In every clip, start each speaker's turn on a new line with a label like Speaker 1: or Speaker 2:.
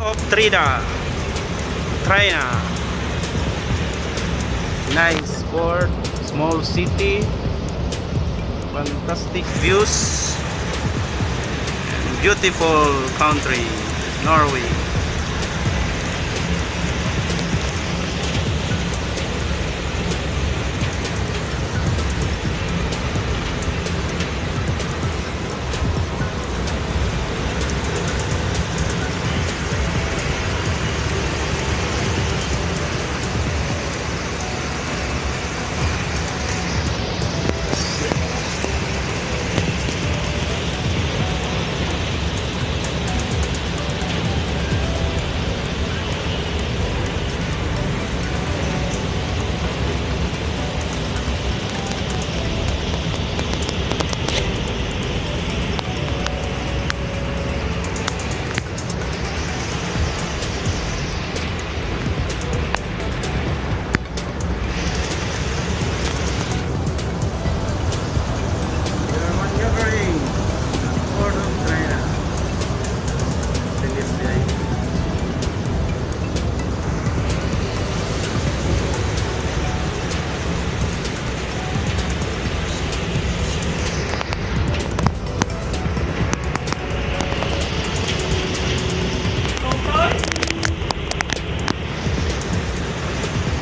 Speaker 1: of Trina. Trina. Nice port, small city, fantastic views, beautiful country, Norway.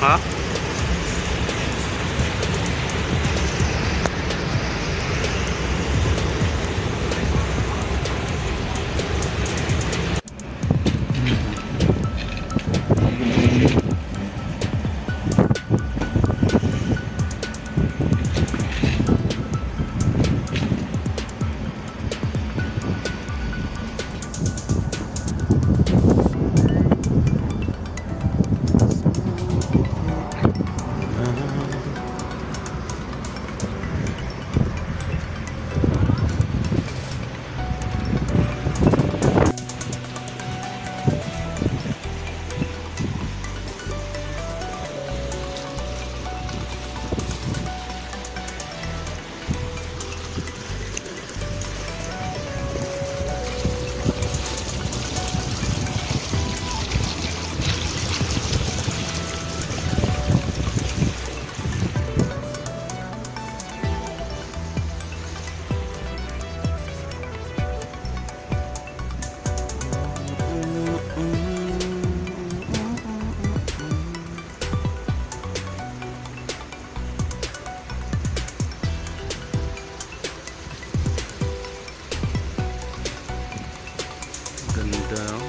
Speaker 1: 啊？down.